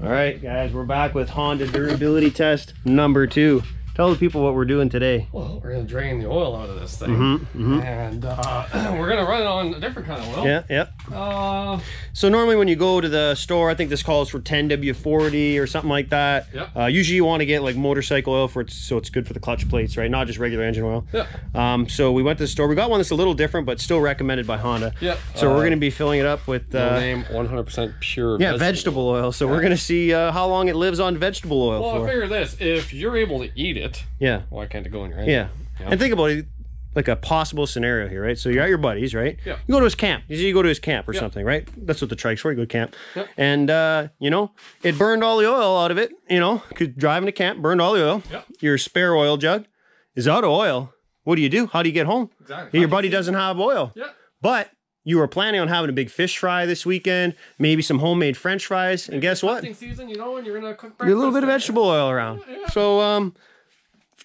right, guys, we're back with Honda durability test number two. Tell the people what we're doing today. Well, we're gonna drain the oil out of this thing, Mhm, and uh, we're gonna run it on a different kind of oil. Yeah, yeah. Uh, So normally when you go to the store, I think this calls for 10W40 or something like that. Yeah. Uh, usually you want to get like motorcycle oil for it, so it's good for the clutch plates, right? Not just regular engine oil. yeah, Um, so we went to the store. We got one that's a little different, but still recommended by Honda. yeah. So uh, we're going to be filling it up with uh, name 100% pure. yeah vegetable oil. So we're going to see uh, how long it lives on vegetable oil Well, I figure this: if you're able to eat it, Yeah, why can't it go in your engine? yeah. Yeah. And think about it like a possible scenario here, right? So you're at your buddies, right? Yeah. You go to his camp. You go to his camp or Yeah. something, right? That's what the trike's for. You go to camp. Yeah. And, uh, you know, it burned all the oil out of it, you know, because driving to camp burned all the oil. Yeah. Your spare oil jug is out of oil. What do you do? How do you get home? Exactly. Your buddy doesn't have oil. Yeah. But you were planning on having a big fish fry this weekend, maybe some homemade french fries. And guess what? Season, you know, and you're gonna cook You're a little bit of vegetable oil around. So um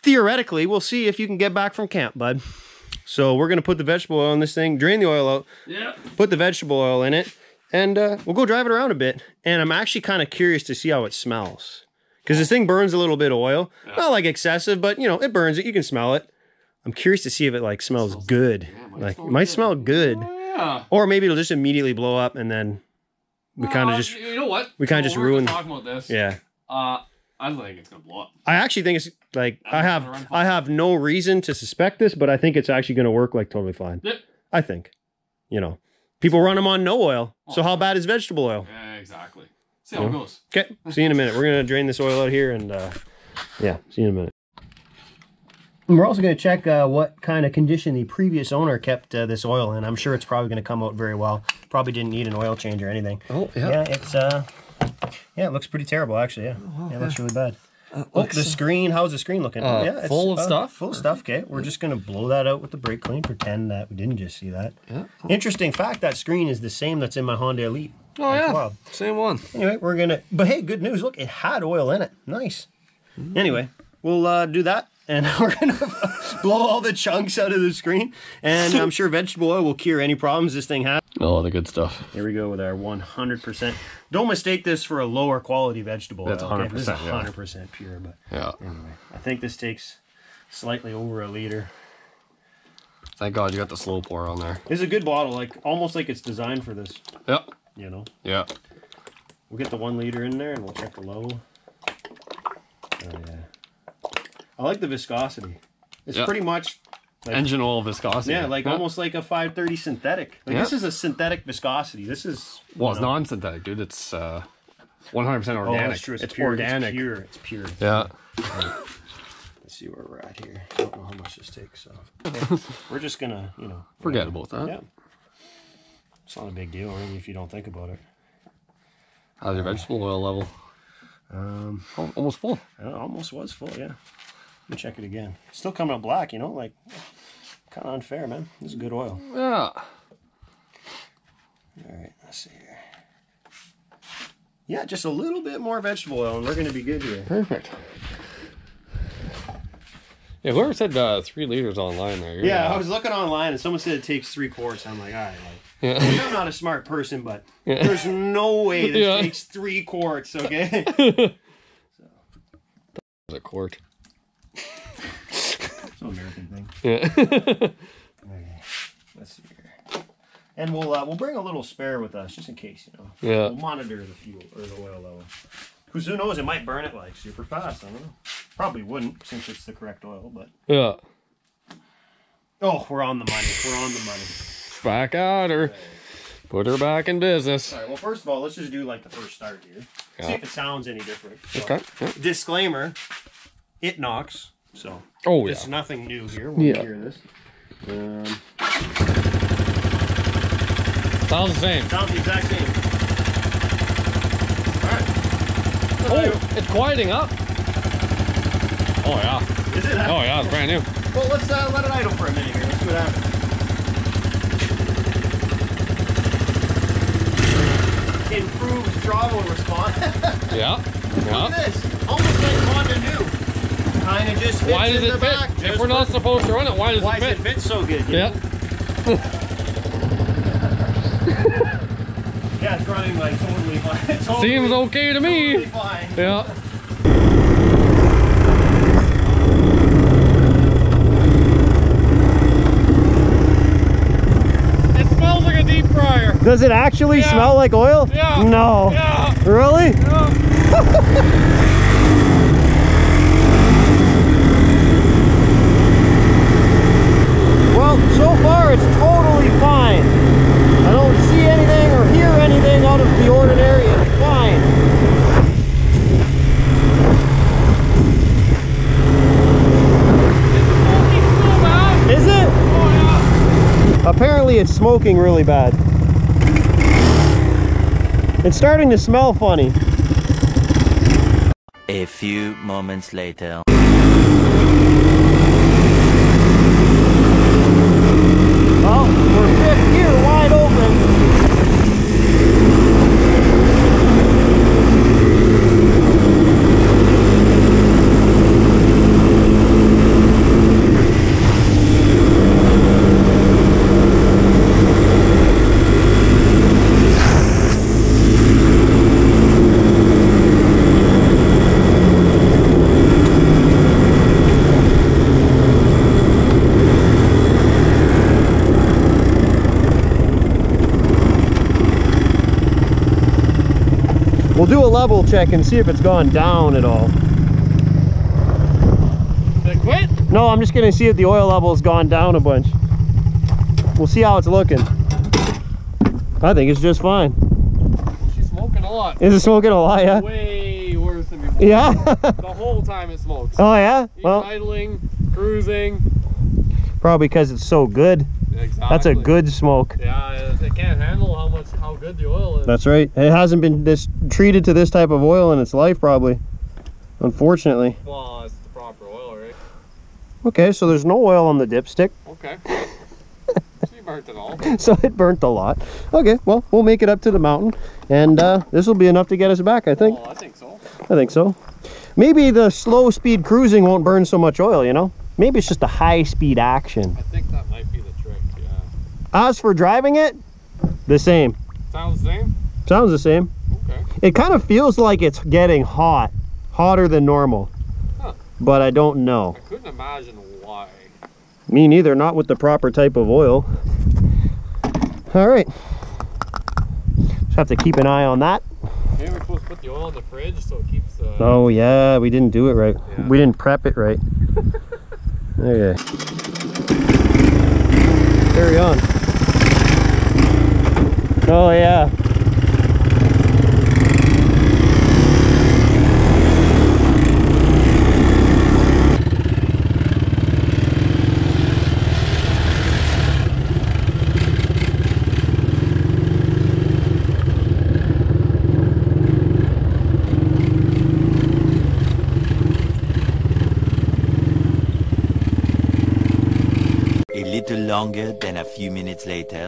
theoretically, we'll see if you can get back from camp, bud. So we're gonna put the vegetable oil in this thing, drain the oil out, Yeah. put the vegetable oil in it, and uh, we'll go drive it around a bit. And I'm actually kind of curious to see how it smells. Because this thing burns a little bit of oil. Not like excessive, but you know, it burns it. You can smell it. I'm curious to see if it like smells good. Like it might smell good. Yeah. Or maybe it'll just immediately blow up and then we kind of just You know what? we kinda So just we're gonna ruined- Talk about this. yeah. Uh, I think it's gonna blow up. I actually think it's like I I'm have I have no reason to suspect this, but I think it's actually going to work like totally fine. Yep. I think, you know, people run them on no oil. So how bad is vegetable oil? Yeah, exactly. See how it goes. Okay, see you in a minute. We're going to drain this oil out here, and uh, yeah, see you in a minute. And we're also going to check uh, what kind of condition the previous owner kept uh, this oil in. I'm sure it's probably going to come out very well. Probably didn't need an oil change or anything. Oh Yeah, it's uh, yeah, it looks pretty terrible actually. Yeah, yeah, it looks really bad. oh, the screen. How's the screen looking? Uh, yeah, it's, full of stuff? Full of stuff. Okay, we're just gonna blow that out with the brake clean. Pretend that we didn't just see that. Yeah. Interesting fact: that screen is the same that's in my Honda Elite. Oh yeah. Same one. Anyway, we're gonna. But hey, good news. Look, it had oil in it. Nice. Anyway, we'll uh, do that, and we're gonna blow all the chunks out of the screen, and I'm sure vegetable oil will cure any problems this thing has. Oh, the good stuff. Here we go with our 100%. Don't mistake this for a lower quality vegetable That's oil. okay? This is 100%, yeah. pure, but Yeah. anyway, I think this takes slightly over a liter. Thank God you got the slow pour on there. This is a good bottle, like almost like it's designed for this. Yep. You know, Yeah. we'll get the one liter in there and we'll check the low. Oh yeah, I like the viscosity. It's Yeah. pretty much Like- Engine oil viscosity. yeah, like almost like a 530 synthetic. Like Yeah. this is a synthetic viscosity. This is Well, it's know- non-synthetic, dude. It's uh, 100% organic. Oh, organic. that's true. It's, It's, pure. organic. It's pure. It's pure. Yeah. Let's see where we're at here. I don't know how much this takes. So we're just gonna, you know, Forget about that. Yeah, it's not a big deal, really, if you don't think about it. How's your vegetable oil level? Um, almost full. almost was full. Yeah. Check it again. Still coming out black. You know, like kind of unfair, man. This is good oil. Yeah. All right. Let's see here. Yeah, just a little bit more vegetable oil, and we're gonna be good here. Perfect. Yeah, whoever said uh, three liters online there. Yeah, I was looking online, and someone said it takes three quarts. I'm like, all right, like. Yeah. I'm not a smart person, but there's no way this Yeah. takes three quarts, okay? It's a quart. It's an American thing. Yeah. Okay, let's see here. And we'll uh, we'll bring a little spare with us just in case, you know. Yeah. We'll monitor the fuel or the oil level. Because who knows, it might burn it like super fast. I don't know. Probably wouldn't since it's the correct oil, but yeah. oh, we're on the money. We're on the money. Back at her. Put her back in business. All right. Well, first of all, let's just do like the first start here. Yeah. See if it sounds any different. So, Okay. yeah. Disclaimer: It knocks. So Oh, yeah. It's nothing new here when Yeah. hear this. Um, Sounds the same. sounds the exact same. Alright. Oh, it's quieting up. Oh, yeah. Is it? Oh, yeah, it's brand new. Well, let's uh, let it idle for a minute here. Let's see what happens. Improved throttle response. Yeah. Look Yeah. at this. Almost like Honda new. Kind of just fits Why does in it the fit? back. If just we're not supposed to run it, why does Why it does fit? it fit so good? you Yeah. Yeah, Yeah, it's running like totally fine. totally, Seems okay to me. totally fine. Yeah. It smells like a deep fryer. Does it actually Yeah. smell like oil? Yeah. No. Yeah. Really? yeah. Well, so far it's totally fine. I don't see anything or hear anything out of the ordinary. It's fine. It's smoking so bad. Is it? Oh yeah. Apparently it's really bad. It's starting to smell funny. A few moments later. Well, we're fifth gear wide open. We'll do a level check and see if it's gone down at all. Did it quit? No, I'm just gonna see if the oil level has gone down a bunch. We'll see how it's looking. I think it's just fine. She's smoking a lot. Is it smoking a lot, yeah? Way worse than before. Yeah? The whole time it smokes. oh, yeah? Even Well, idling, cruising. probably because it's so good. Exactly. That's a good smoke. Yeah, it, it can't handle how much how good the oil is. That's right. It hasn't been this treated to this type of oil in its life, probably. Unfortunately. well, it's the proper oil, right? Okay, so there's no oil on the dipstick, Okay. burnt it all. so it burnt a lot. Okay, well, we'll make it up to the mountain, and uh, this will be enough to get us back, I think. Oh, I think so. I think so. Maybe the slow speed cruising won't burn so much oil, you know? Maybe it's just a high speed action. I think that might be the trick. Yeah. As for driving it, the same. Sounds the same. Sounds the same. Okay. It kind of feels like it's getting hot, hotter than normal. Huh. But I don't know. I couldn't imagine why. Me neither, not with the proper type of oil. All right. Just have to keep an eye on that. Maybe we're supposed to put the oil in the fridge so it keeps. Uh, Oh yeah, we didn't do it right. Yeah. We didn't prep it right. okay. Carry on. Oh yeah. A little longer than a few minutes later.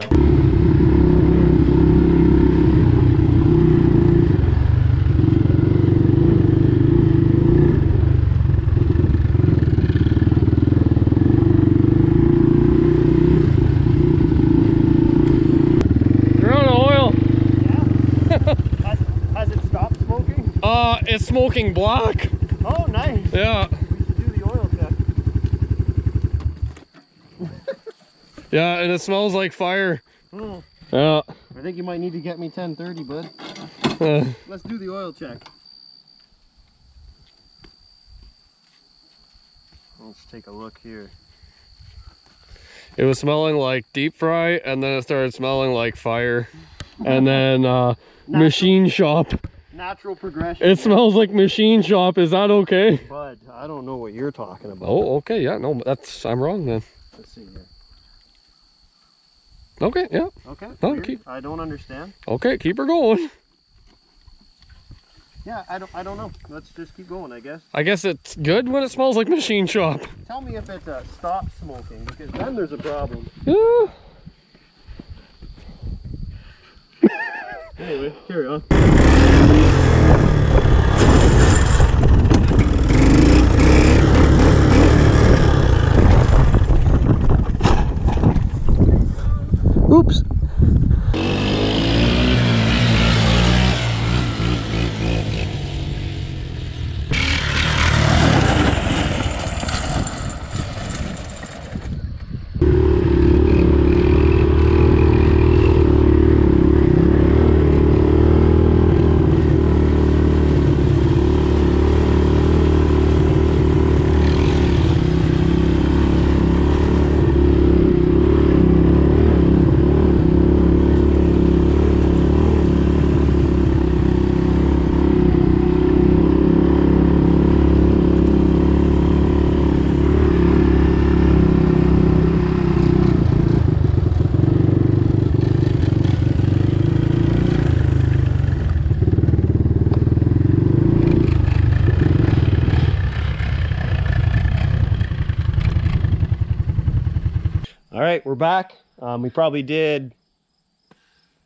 You're out of oil. Has, has it stopped smoking? Uh, it's smoking black. Oh nice. Yeah. We should do the oil check. Yeah, and it smells like fire. Hmm. Yeah. I think you might need to get me 1030, bud. Uh, Let's do the oil check. Let's take a look here. it was smelling like deep fry, and then it started smelling like fire, and then uh, machine shop. Natural progression. It smells like machine shop. Is that okay? Bud, I don't know what you're talking about. Oh, okay. Yeah, no, that's I'm wrong then. Let's see here. Okay, yeah. Okay. Keep- I don't understand. Okay, keep her going. Yeah, I don't. I don't know. Let's just keep going. I guess. I guess it's good when it smells like machine shop. Tell me if it uh, stops smoking, because then there's a problem. Yeah. Anyway, carry on. Right, we're back. Um, we probably did,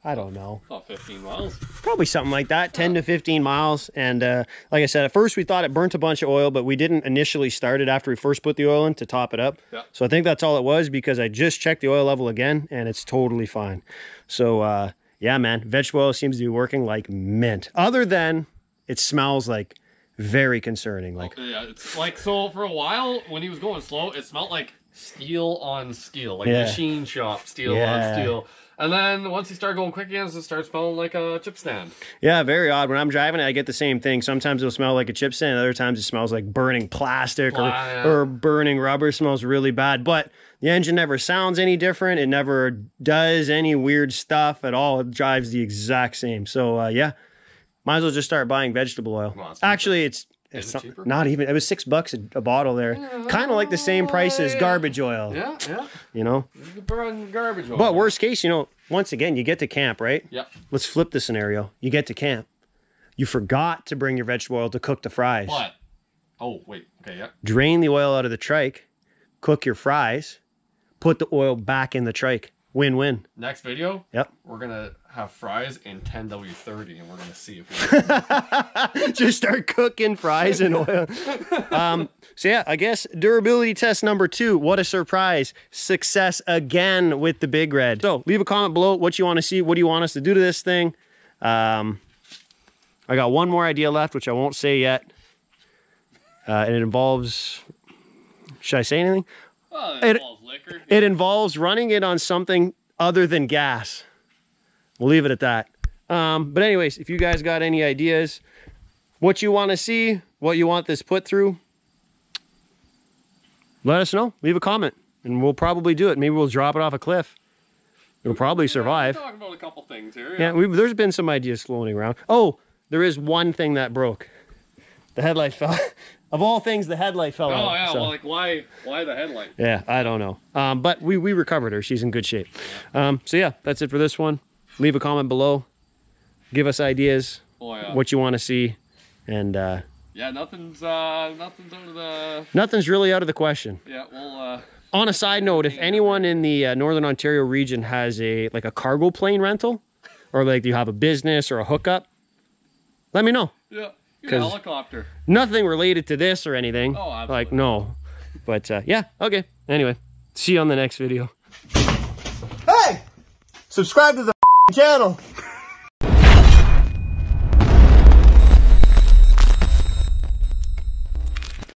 I don't know, About 15 miles. probably something like that 10 to 15 miles and uh, like i said at first we thought it burnt a bunch of oil but we didn't initially start it after we first put the oil in to top it up Yeah. so i think that's all it was because i just checked the oil level again and it's totally fine so uh, yeah man vegetable oil seems to be working like mint other than it smells like very concerning like Yeah, it's like so for a while when he was going slow, it smelled like steel on steel, like Yeah. machine shop steel Yeah. on steel. And then once you start going quick again, it starts smelling like a chip stand. Yeah, very odd. When I'm driving it, I get the same thing. Sometimes it'll smell like a chip stand. Other times it smells like burning plastic or, Pla- or burning rubber. It smells really bad. But the engine never sounds any different. It never does any weird stuff at all. It drives the exact same. So uh, yeah, might as well just start buying vegetable oil. Well. Actually, it's. It's Is it cheaper? not even. It was six bucks a, a bottle there. Kind of like the same price as garbage oil. Yeah, yeah. You know. You burn garbage. Oil. But worst case, you know, once again, you get to camp, right? Yep. Let's flip the scenario. You get to camp. You forgot to bring your vegetable oil to cook the fries. But oh wait, okay, yeah. Drain the oil out of the trike, cook your fries, put the oil back in the trike. Win win. Next video, Yep. we're gonna have fries in 10W30, and we're gonna see if we. Just start cooking fries in oil. Um, so yeah, I guess durability test number two. What a surprise! Success again with the big red. So leave a comment below what you want to see. What do you want us to do to this thing? Um, I got one more idea left, which I won't say yet. Uh, and it involves. Should I say anything? Oh, It- involves liquor. It involves running it on something other than gas. We'll leave it at that. Um, but anyways, if you guys got any ideas, what you want to see, what you want this put through, let us know. Leave a comment, and we'll probably do it. Maybe we'll drop it off a cliff. It'll probably survive. Talk about a couple things here. Yeah, we there's been some ideas floating around. Oh, there is one thing that broke. The headlight fell. of all things, the headlight fell Oh out. yeah, so- well, like why? Why the headlight? yeah, I don't know. Um, but we, we recovered her. She's in good shape. Um, so yeah, that's it for this one. Leave a comment below. Give us ideas, Oh yeah. what you want to see, and uh, Yeah, nothing's uh, nothing's out of the. nothing's really out of the question. Yeah, we'll. Uh, On a side note, if anyone in the uh, Northern Ontario region has a like a cargo plane rental, or like you have a business or a hookup, let me know. yeah, get a 'Cause- helicopter. Nothing related to this or anything. Oh, absolutely. Like no, but uh, yeah, okay. Anyway, see you on the next video. Hey! Subscribe to the channel.